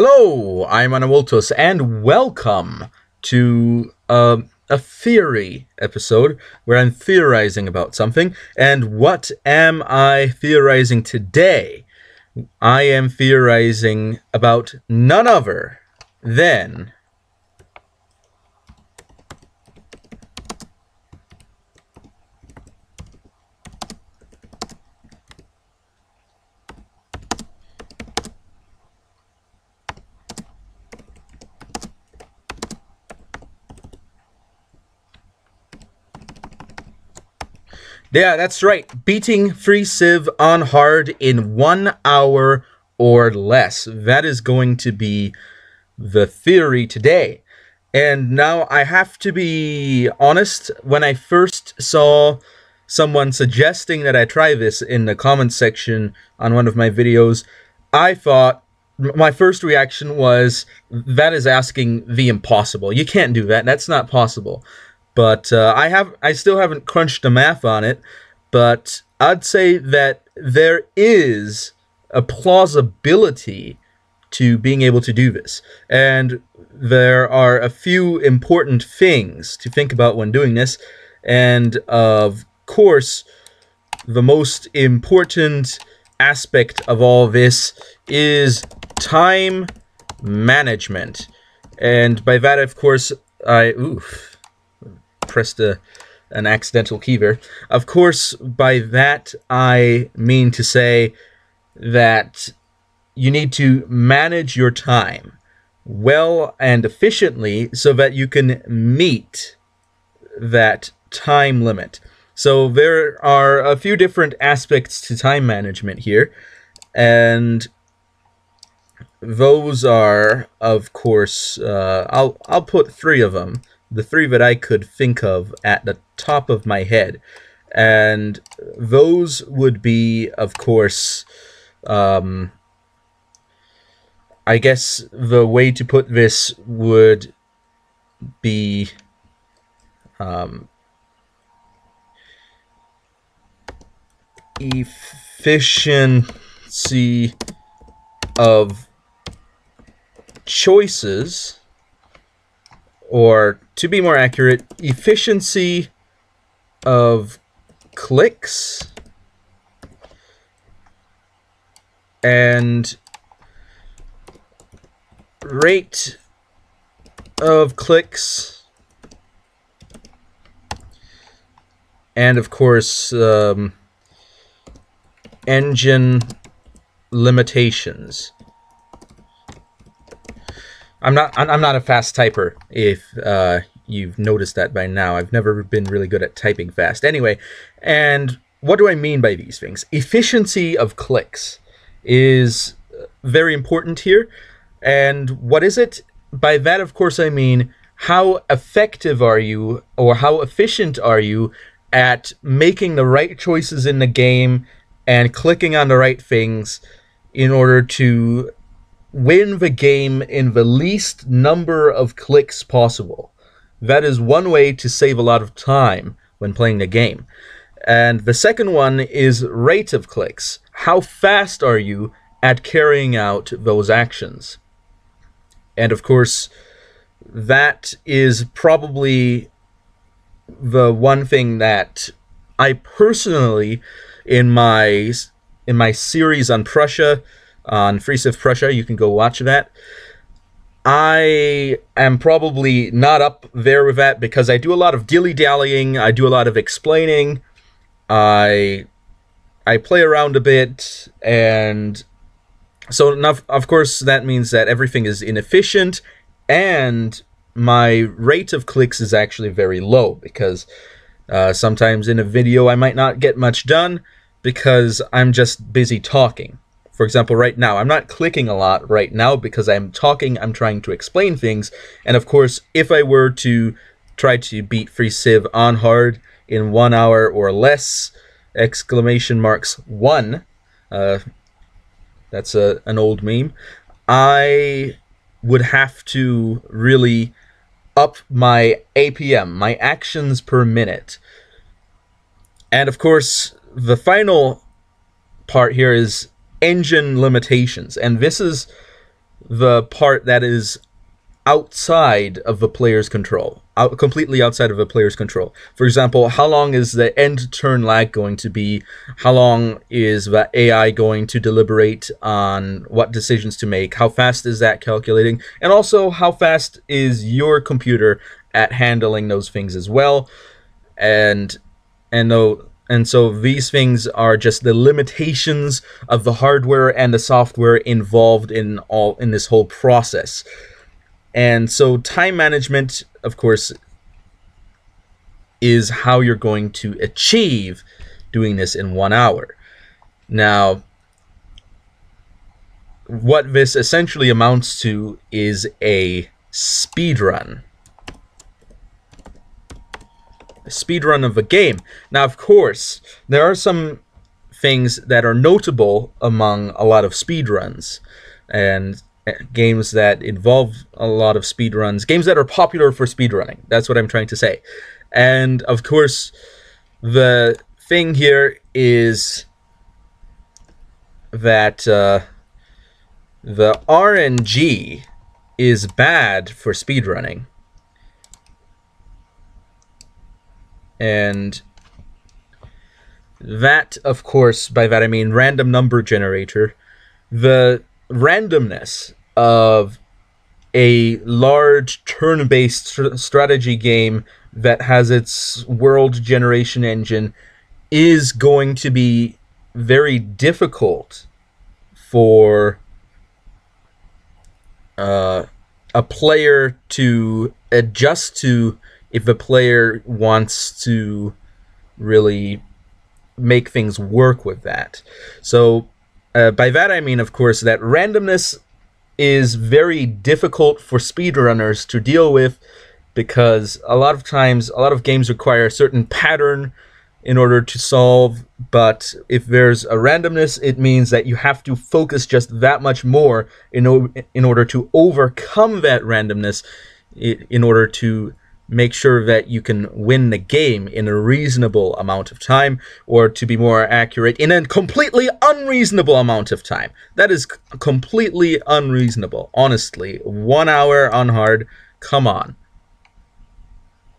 Hello, I'm Anavultus, and welcome to uh, a theory episode where I'm theorizing about something. And what am I theorizing today? I am theorizing about none other than Yeah, that's right. Beating Freeciv on hard in one hour or less. That is going to be the theory today. And now I have to be honest, when I first saw someone suggesting that I try this in the comment section on one of my videos, I thought my first reaction was that is asking the impossible. You can't do that. That's not possible. But uh, I have I still haven't crunched the math on it, but I'd say that there is a plausibility to being able to do this. And there are a few important things to think about when doing this. And of course, the most important aspect of all this is time management. And by that, of course, I oof pressed a, an accidental key there. Of course, by that I mean to say that you need to manage your time well and efficiently so that you can meet that time limit. So there are a few different aspects to time management here, and those are, of course, uh, I'll I'll put three of them the three that I could think of at the top of my head. And those would be, of course, um, I guess the way to put this would be um, efficiency of choices or to be more accurate, efficiency of clicks and rate of clicks. And of course um, engine limitations I'm not. I'm not a fast typer. If uh, you've noticed that by now, I've never been really good at typing fast. Anyway, and what do I mean by these things? Efficiency of clicks is very important here. And what is it? By that, of course, I mean how effective are you, or how efficient are you at making the right choices in the game and clicking on the right things in order to win the game in the least number of clicks possible. That is one way to save a lot of time when playing the game. And the second one is rate of clicks. How fast are you at carrying out those actions? And of course, that is probably the one thing that I personally in my in my series on Prussia on Freeciv Prussia. You can go watch that. I am probably not up there with that because I do a lot of dilly dallying. I do a lot of explaining. I I play around a bit, and so enough, of course that means that everything is inefficient, and my rate of clicks is actually very low because uh, sometimes in a video I might not get much done because I'm just busy talking. For example, right now, I'm not clicking a lot right now because I'm talking, I'm trying to explain things. And of course, if I were to try to beat Freeciv on hard in one hour or less, exclamation marks one, uh, that's a, an old meme, I would have to really up my APM, my actions per minute. And of course, the final part here is engine limitations. And this is the part that is outside of the player's control, out, completely outside of the player's control. For example, how long is the end turn lag going to be? How long is the AI going to deliberate on what decisions to make? How fast is that calculating? And also, how fast is your computer at handling those things as well? And and though and so these things are just the limitations of the hardware and the software involved in all in this whole process. And so time management, of course, is how you're going to achieve doing this in one hour. Now, what this essentially amounts to is a speed run. A speed run of a game. Now, of course, there are some things that are notable among a lot of speedruns. And games that involve a lot of speedruns, games that are popular for speedrunning. That's what I'm trying to say. And of course, the thing here is that uh, the RNG is bad for speedrunning. And that, of course, by that I mean random number generator. The randomness of a large turn-based st- strategy game that has its world generation engine is going to be very difficult for uh, a player to adjust to if the player wants to really make things work with that. So, uh, by that I mean, of course, that randomness is very difficult for speedrunners to deal with because a lot of times a lot of games require a certain pattern in order to solve but if there's a randomness it means that you have to focus just that much more in, in order to overcome that randomness in order to make sure that you can win the game in a reasonable amount of time, or to be more accurate, in a completely unreasonable amount of time. That is completely unreasonable. Honestly, one hour on hard, come on.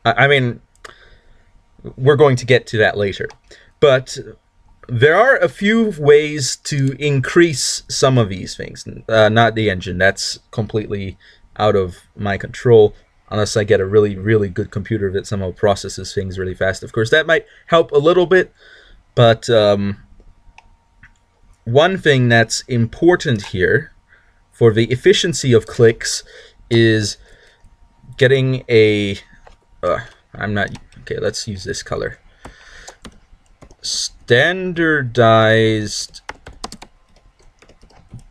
I mean, we're going to get to that later. But there are a few ways to increase some of these things. Uh, not the engine, that's completely out of my control unless I get a really, really good computer that somehow processes things really fast. Of course, that might help a little bit, but um, one thing that's important here for the efficiency of clicks is getting a. Uh, I'm not. Okay, let's use this color. Standardized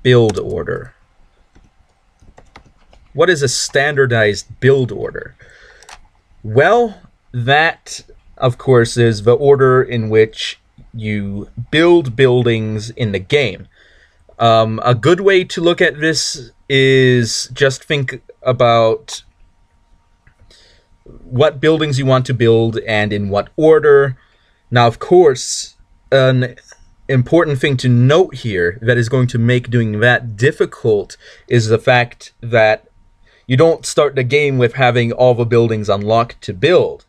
build order. What is a standardized build order? Well, that, of course, is the order in which you build buildings in the game. Um, a good way to look at this is just think about what buildings you want to build and in what order. Now, of course, an important thing to note here that is going to make doing that difficult is the fact that you don't start the game with having all the buildings unlocked to build.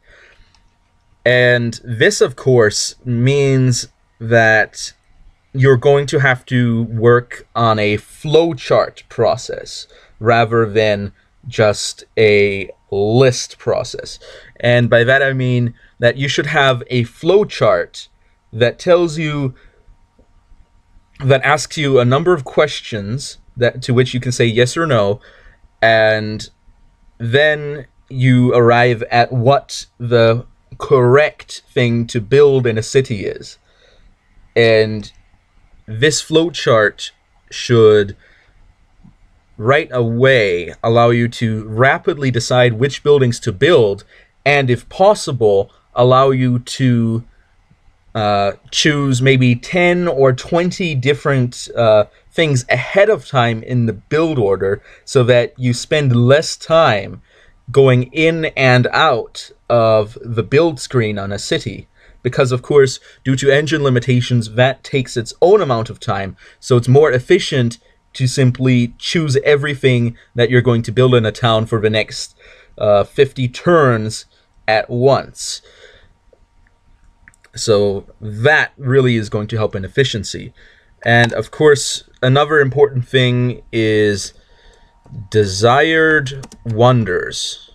And this, of course, means that you're going to have to work on a flowchart process rather than just a list process. And by that I mean that you should have a flowchart that tells you that asks you a number of questions that to which you can say yes or no and then you arrive at what the correct thing to build in a city is. And this flowchart should right away allow you to rapidly decide which buildings to build and if possible allow you to uh, choose maybe 10 or 20 different uh, things ahead of time in the build order so that you spend less time going in and out of the build screen on a city. Because, of course, due to engine limitations, that takes its own amount of time, so it's more efficient to simply choose everything that you're going to build in a town for the next uh, 50 turns at once. So that really is going to help in efficiency. And of course, another important thing is desired wonders.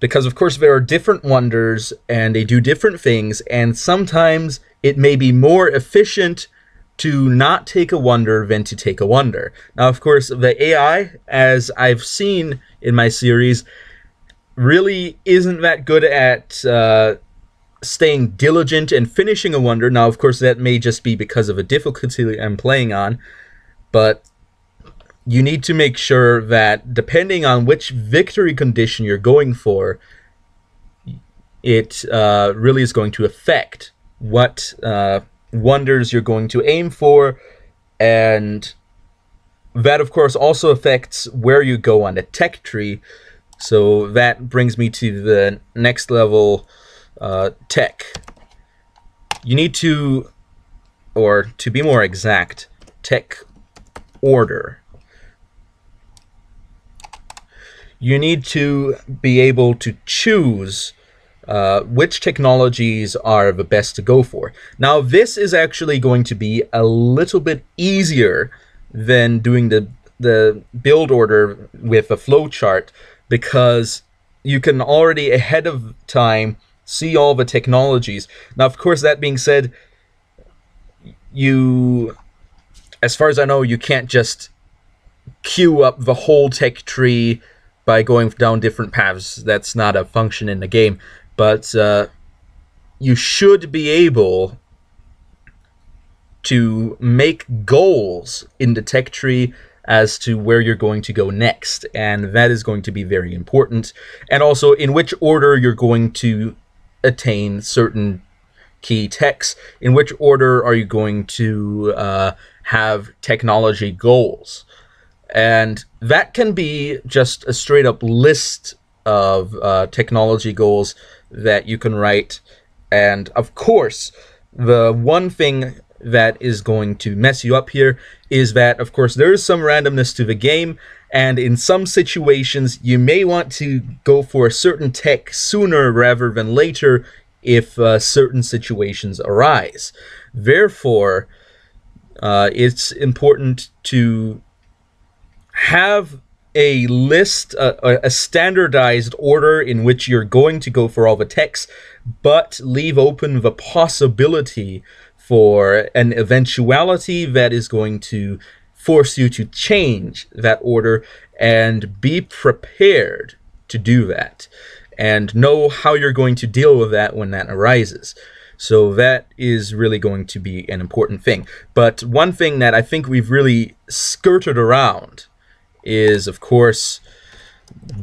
Because of course there are different wonders and they do different things and sometimes it may be more efficient to not take a wonder than to take a wonder. Now, of course, the AI, as I've seen in my series, really isn't that good at uh, staying diligent and finishing a wonder. Now, of course, that may just be because of a difficulty I'm playing on, but you need to make sure that depending on which victory condition you're going for, it uh, really is going to affect what uh, wonders you're going to aim for, and that, of course, also affects where you go on the tech tree. So that brings me to the next level uh, tech. You need to, or to be more exact, tech order. You need to be able to choose uh, which technologies are the best to go for. Now, this is actually going to be a little bit easier than doing the the build order with a flowchart because you can already ahead of time see all the technologies. Now, of course, that being said, you, as far as I know, you can't just queue up the whole tech tree by going down different paths. That's not a function in the game but uh, you should be able to make goals in the tech tree as to where you're going to go next and that is going to be very important and also in which order you're going to attain certain key techs in which order are you going to uh, have technology goals and that can be just a straight up list of uh, technology goals that you can write. And of course, the one thing that is going to mess you up here is that, of course, there is some randomness to the game, and in some situations, you may want to go for a certain tech sooner rather than later if uh, certain situations arise. Therefore, uh, it's important to have a list, a, a, standardized order in which you're going to go for all the techs, but leave open the possibility for an eventuality that is going to force you to change that order and be prepared to do that and know how you're going to deal with that when that arises. So that is really going to be an important thing. But one thing that I think we've really skirted around is, of course,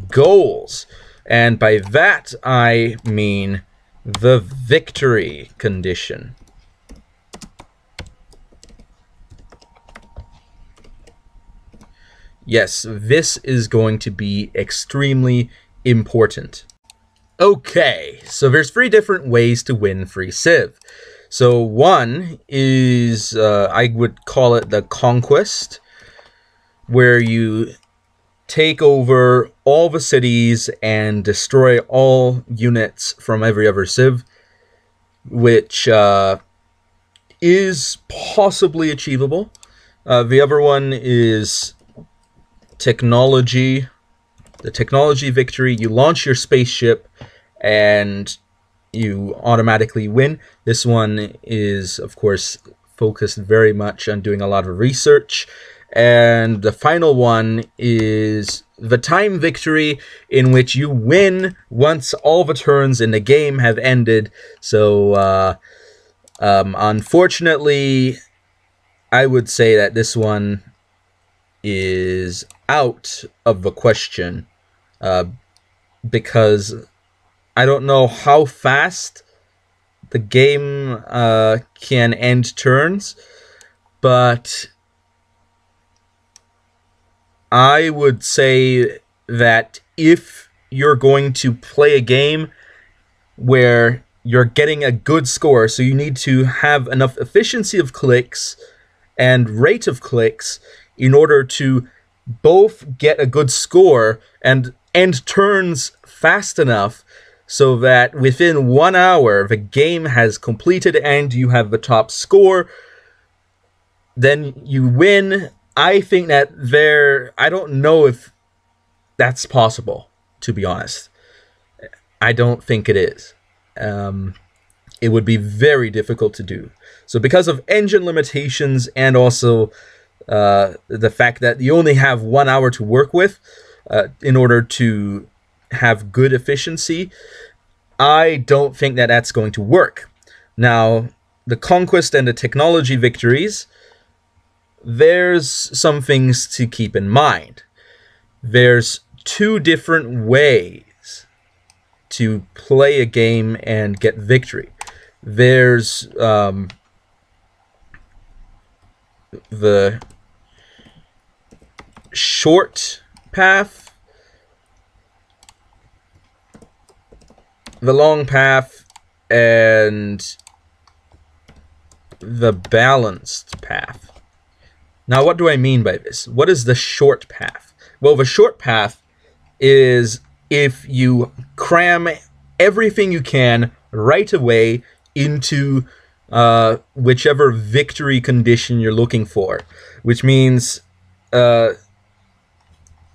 goals. And by that, I mean the victory condition. Yes, this is going to be extremely important. Okay, so there's three different ways to win Freeciv. So one is, uh, I would call it the conquest where you take over all the cities and destroy all units from every other civ, which uh, is possibly achievable. Uh, the other one is technology. The technology victory. You launch your spaceship and you automatically win. This one is, of course, focused very much on doing a lot of research and the final one is the time victory, in which you win once all the turns in the game have ended. So, uh, um, unfortunately, I would say that this one is out of the question uh, because I don't know how fast the game uh, can end turns, but I would say that if you're going to play a game where you're getting a good score, so you need to have enough efficiency of clicks and rate of clicks in order to both get a good score and end turns fast enough so that within one hour the game has completed and you have the top score then you win. I think that there i don't know if that's possible to be honest. I don't think it is. Um, it would be very difficult to do. So because of engine limitations and also uh, the fact that you only have one hour to work with uh, in order to have good efficiency, I don't think that that's going to work. Now, the conquest and the technology victories, there's some things to keep in mind. There's two different ways to play a game and get victory. There's um, the short path, the long path, and the balanced path. Now, what do I mean by this? What is the short path? Well, the short path is if you cram everything you can right away into uh, whichever victory condition you're looking for, which means uh,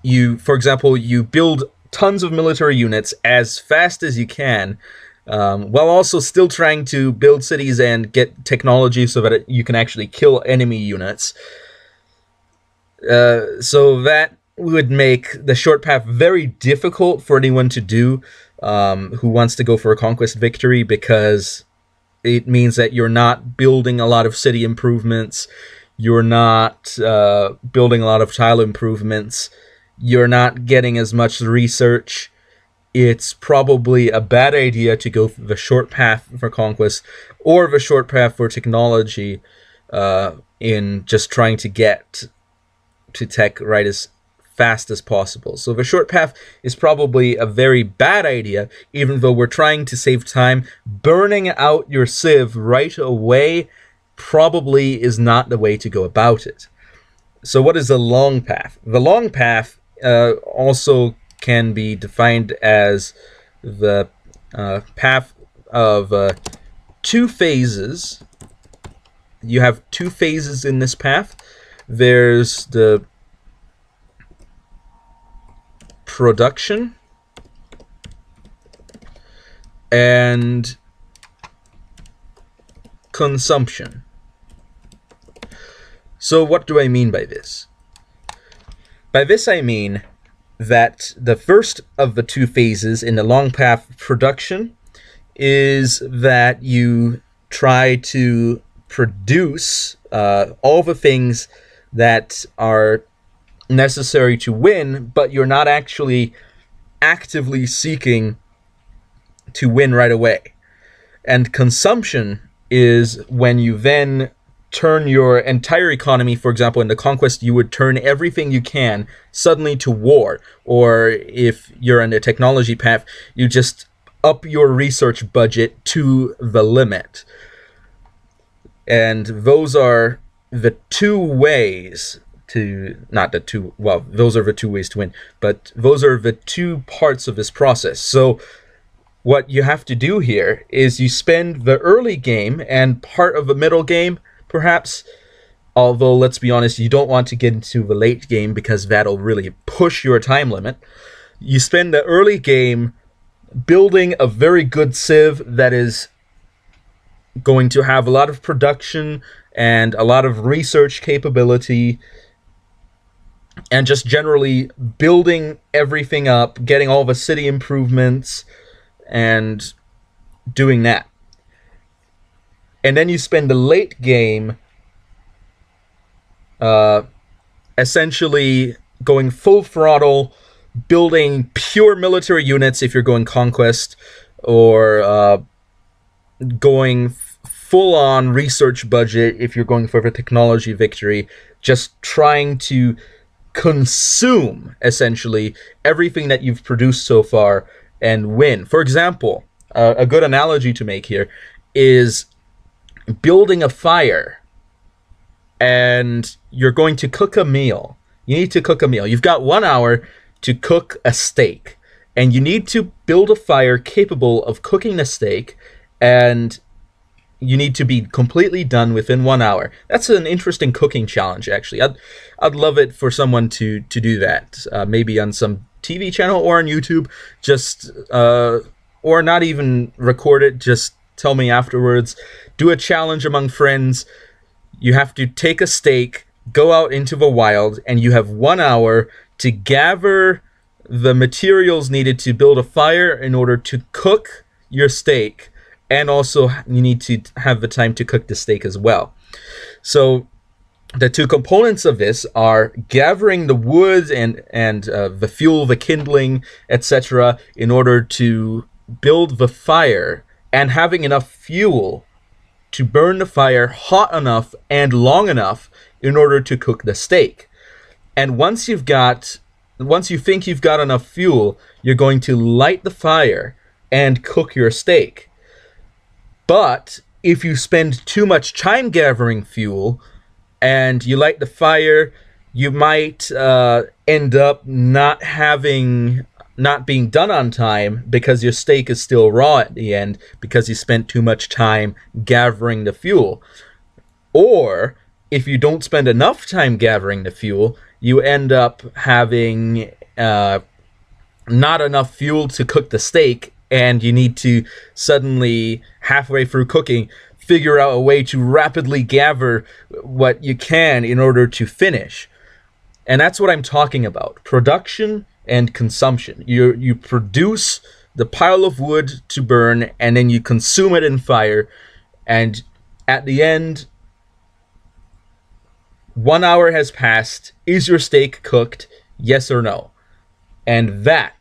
you, for example, you build tons of military units as fast as you can, um, while also still trying to build cities and get technology so that it, you can actually kill enemy units. Uh, so that would make the short path very difficult for anyone to do um, who wants to go for a conquest victory because it means that you're not building a lot of city improvements, you're not uh, building a lot of tile improvements, you're not getting as much research. It's probably a bad idea to go the short path for conquest or the short path for technology uh, in just trying to get to tech right as fast as possible. So the short path is probably a very bad idea, even though we're trying to save time. Burning out your Civ right away probably is not the way to go about it. So what is the long path? The long path uh, also can be defined as the uh, path of uh, two phases. You have two phases in this path. There's the production and consumption. So what do I mean by this? By this I mean that the first of the two phases in the long path production is that you try to produce uh, all the things that are necessary to win, but you're not actually actively seeking to win right away. And consumption is when you then turn your entire economy, for example, in the conquest, you would turn everything you can suddenly to war. Or if you're in a technology path, you just up your research budget to the limit. And those are the two ways to, not the two, well, those are the two ways to win, but those are the two parts of this process. So, what you have to do here is you spend the early game and part of the middle game perhaps. Although, let's be honest, you don't want to get into the late game because that'll really push your time limit. You spend the early game building a very good civ that is going to have a lot of production and a lot of research capability and just generally building everything up, getting all the city improvements, and doing that and then you spend the late game uh, essentially going full throttle, building pure military units if you're going conquest, or uh, going full on research budget if you're going for a technology victory, just trying to consume essentially everything that you've produced so far and win. For example, uh, a good analogy to make here is building a fire and you're going to cook a meal. You need to cook a meal. You've got one hour to cook a steak, and you need to build a fire capable of cooking the steak, and you need to be completely done within one hour. That's an interesting cooking challenge, actually. I'd, I'd love it for someone to to do that, uh, maybe on some TV channel or on YouTube. Just uh, or not even record it. Just tell me afterwards. Do a challenge among friends. You have to take a steak, go out into the wild, and you have one hour to gather the materials needed to build a fire in order to cook your steak and also you need to have the time to cook the steak as well so the two components of this are gathering the wood and and uh, the fuel the kindling etc in order to build the fire and having enough fuel to burn the fire hot enough and long enough in order to cook the steak. And once you've got once you think you've got enough fuel, you're going to light the fire and cook your steak. But if you spend too much time gathering fuel and you light the fire, you might uh, end up not having not being done on time because your steak is still raw at the end because you spent too much time gathering the fuel. Or if you don't spend enough time gathering the fuel, you end up having uh, not enough fuel to cook the steak, and you need to suddenly, halfway through cooking, figure out a way to rapidly gather what you can in order to finish. And that's what I'm talking about production and consumption. You you produce the pile of wood to burn and then you consume it in fire and at the end one hour has passed. Is your steak cooked? Yes or no? And that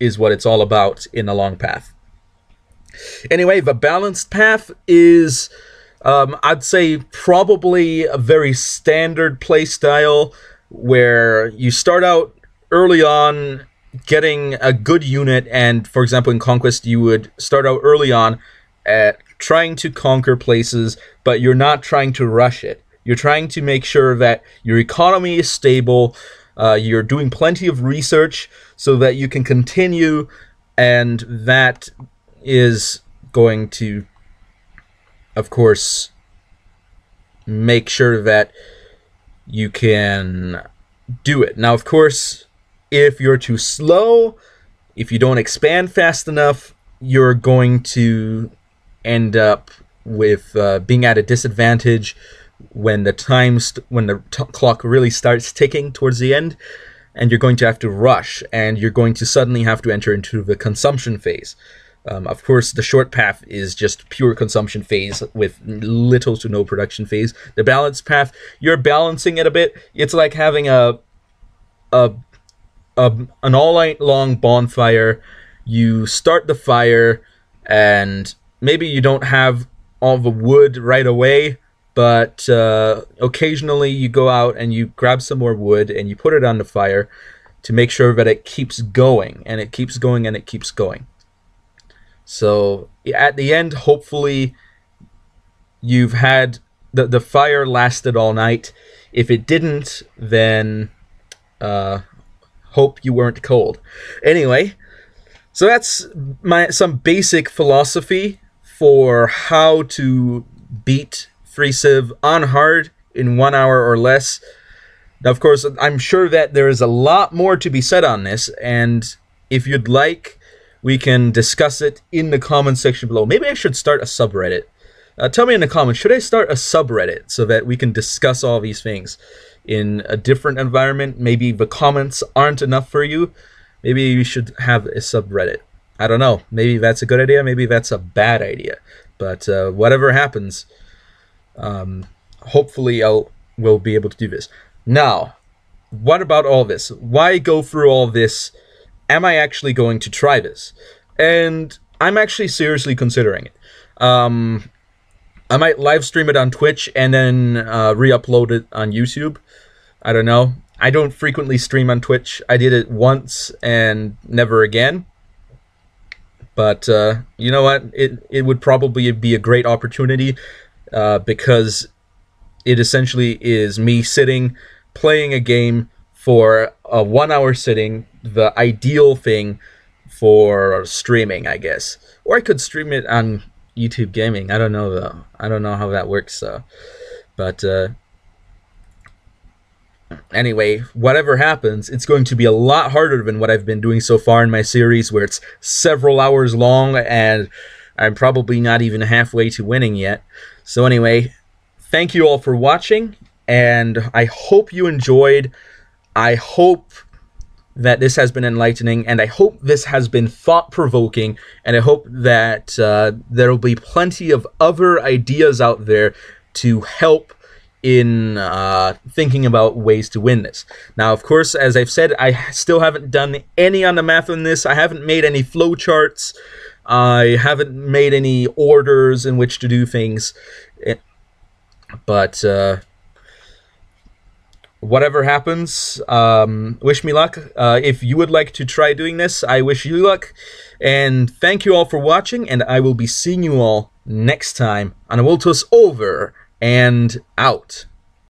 is what it's all about in the long path. Anyway, the balanced path is, um, I'd say, probably a very standard play style where you start out early on getting a good unit and for example in conquest you would start out early on at trying to conquer places but you're not trying to rush it. You're trying to make sure that your economy is stable uh, you're doing plenty of research so that you can continue and that is going to of course make sure that you can do it. Now of course if you're too slow, if you don't expand fast enough, you're going to end up with uh, being at a disadvantage when the time when the clock really starts ticking towards the end and you're going to have to rush and you're going to suddenly have to enter into the consumption phase. Um, of course the short path is just pure consumption phase with little to no production phase. The balanced path you're balancing it a bit. It's like having a a a, an all night long bonfire. You start the fire, and maybe you don't have all the wood right away, but uh, occasionally you go out and you grab some more wood and you put it on the fire to make sure that it keeps going and it keeps going and it keeps going. So at the end, hopefully, you've had the the fire lasted all night. If it didn't, then uh, Hope you weren't cold. Anyway, so that's my some basic philosophy for how to beat Freeciv on hard in one hour or less. Now, of course, I'm sure that there is a lot more to be said on this, and if you'd like, we can discuss it in the comment section below. Maybe I should start a subreddit. Uh, tell me in the comments, should I start a subreddit so that we can discuss all these things? In a different environment. Maybe the comments aren't enough for you. Maybe you should have a subreddit. I don't know. Maybe that's a good idea. Maybe that's a bad idea. But uh, whatever happens, um, hopefully I'll will be able to do this. Now, what about all this? Why go through all this? Am I actually going to try this? And I'm actually seriously considering it. Um, I might live stream it on Twitch and then uh, re-upload it on YouTube. I don't know. I don't frequently stream on Twitch. I did it once and never again. But uh, you know what? It it would probably be a great opportunity uh, because it essentially is me sitting, playing a game for a one hour sitting, the ideal thing for streaming, I guess. Or I could stream it on YouTube Gaming. I don't know though. I don't know how that works though. But uh, anyway, whatever happens, it's going to be a lot harder than what I've been doing so far in my series, where it's several hours long and I'm probably not even halfway to winning yet. So, anyway, thank you all for watching, and I hope you enjoyed. I hope that this has been enlightening, and I hope this has been thought provoking, and I hope that uh, there will be plenty of other ideas out there to help in uh, thinking about ways to win this. Now, of course, as I've said, I still haven't done any on the math on this. I haven't made any flowcharts. I haven't made any orders in which to do things. But uh, whatever happens, um, wish me luck. Uh, if you would like to try doing this, I wish you luck. And thank you all for watching, and I will be seeing you all next time on Anavultus Over and out.